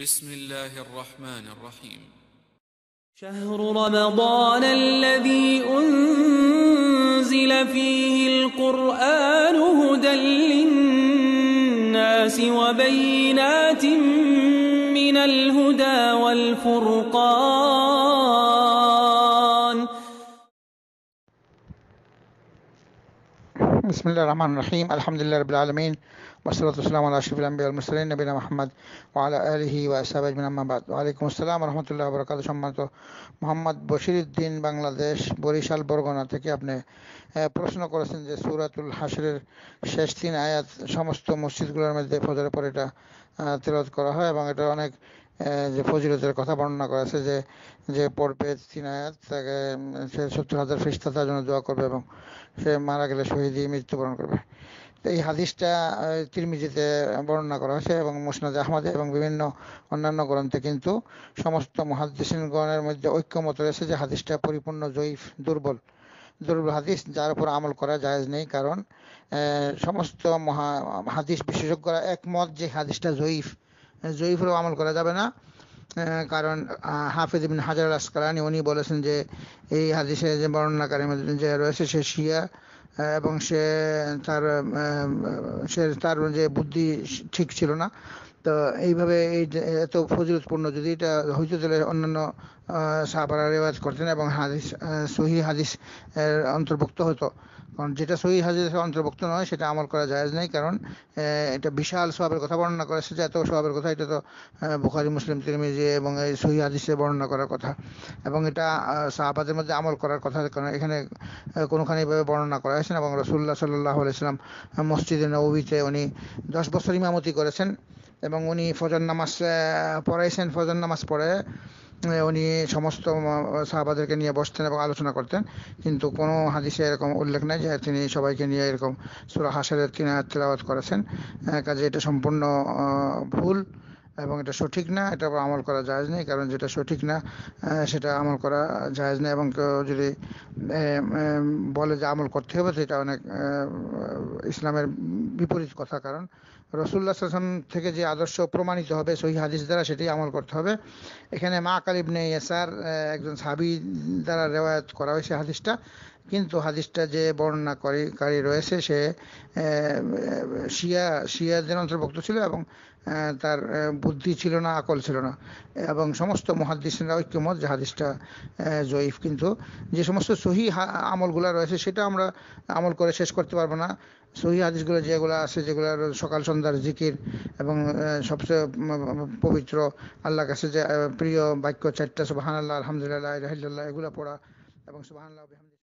بسم الله الرحمن الرحيم. شهر رمضان الذي أنزل فيه القرآن هدى للناس وبينات من الهدى والفرقان. بسم الله الرحمن الرحيم الحمد لله رب العالمين والصلاة والسلام على أشرف الأنبياء والمرسلين نبينا محمد وعلى آله وأصحابه أجمعين أما بعد ওয়ালাইকুম আসসালাম রহমতুল্লাহ বরকাত সম্মানিত মোহাম্মদ বশিরউদ্দিন বাংলাদেশ বরিশাল বরগনা থেকে আপনি আহ, প্রশ্ন করেছেন যে সূরাতুল হাশরের শেষ তিন আয়াত সমস্ত মসজিদগুলোর মধ্যে ফজরের পর এটা তেলাওয়াত করা হয় এবং এটা অনেক আহ, যে ফজিলতের কথা বর্ণনা করা আছে যে যে পড়বে তিন তাকে সে সত্তর হাজার ফেরেশতা তার জন্য দোয়া করবে এবং সে মারা গেলে শহীদ মৃত্যুবরণ করবে। এই হাদিসটা তিরমিজিতে বর্ণনা করা হয়েছে এবং মুসনাদ আহমদে এবং বিভিন্ন অন্যান্য গ্রন্থে কিন্তু সমস্ত মহাদিসগণের মধ্যে ঐক্যমত রয়েছে যে হাদিসটা পরিপূর্ণ জয়ীফ, দুর্বল। দুর্বল হাদিস যার উপর আমল করা জায়েজ নেই কারণ সমস্ত মহা, হাদিস বিশেষজ্ঞরা একমত যে হাদিসটা জয়ীফ। জয়ীফেরও আমল করা যাবে না। কারণ হাফিজ ইবিন হাজার আসকালানি উনি বলেছেন যে, এই হাদিসে যে বর্ণনাকারী যে রয়েছে সে শিয়া এবং সে তার সে তার যে বুদ্ধি ঠিক ছিল না। তো এইভাবে এই এত ফজিলতপূর্ণ যদি এটা হইতো, তাহলে অন্যান্য সাহাবারা রেওয়াজ করতেন এবং হাদিস সহি হাদিস অন্তর্ভুক্ত হতো। কারণ যেটা সহি হাদিসের অন্তর্ভুক্ত নয়, সেটা আমল করা জায়েজ নেই। কারণ এটা বিশাল সবের কথা বর্ণনা করেছে যে এত সবের কথা, এটা তো বুখারী, মুসলিম, তিরমিজি এবং এই সহি হাদিসে বর্ণনা করার কথা। এবং এটা সাহাবাদের মধ্যে আমল করার কথা, কারণ এখানে কোনোখানে এইভাবে বর্ণনা করা হয়েছে না এবং রসুল্লাহ সাল্লাহ আলাইসাল্লাম মসজিদে নবীতে উনি দশ বছর ইমামতি করেছেন এবং উনি ফজর নামাজ পড়াইছেন। ফজর নামাজ পড়ে উনি সমস্ত সাহাবাদেরকে নিয়ে বসতেন এবং আলোচনা করতেন। কিন্তু কোনো হাদিসে এরকম উল্লেখ নেই যে তিনি সবাইকে নিয়ে এরকম সুরা হাসারের তিন তেলাওয়াত করেছেন। কাজে এটা সম্পূর্ণ ভুল। এবং এটা সঠিক না এটা আমল করা জায়েজ নেই কারণ যেটা সঠিক না সেটা আমল করা জায়েজ নেই এবং কেউ যদি বলে যে আমল করতে হবে সেটা অনেক ইসলামের বিপরীত কথা কারণ রসুল্লাহ সাল্লাম থেকে যে আদর্শ প্রমাণিত হবে সহি হাদিস দ্বারা সেটাই আমল করতে হবে। এখানে মা কালিবনে ইয়াসার আহ, একজন সাবি দ্বারা রেওয়ায়ত করা হয়েছে হাদিসটা। কিন্তু হাদিসটা যে বর্ণনাকারী রয়েছে, সে শিয়া, শিয়াদের অন্তর্ভুক্ত ছিল এবং তার বুদ্ধি ছিল না, আকল ছিল না। এবং সমস্ত মহাদিসরা ঐক্যমত যে হাদিসটা জয়ীফ। কিন্তু যে সমস্ত সহি আমলগুলো রয়েছে, সেটা আমরা আমল করে শেষ করতে পারব না। সহি হাদিসগুলো যেগুলো আছে, যেগুলো সকাল সন্ধ্যার জিকির এবং সবচেয়ে পবিত্র আল্লাহর কাছে যে প্রিয় বাক্য চারটা সুবাহান আল্লাহ আলহামদুলিল্লাহ রাহিল্লাহ এগুলো পড়া এবং সুবাহান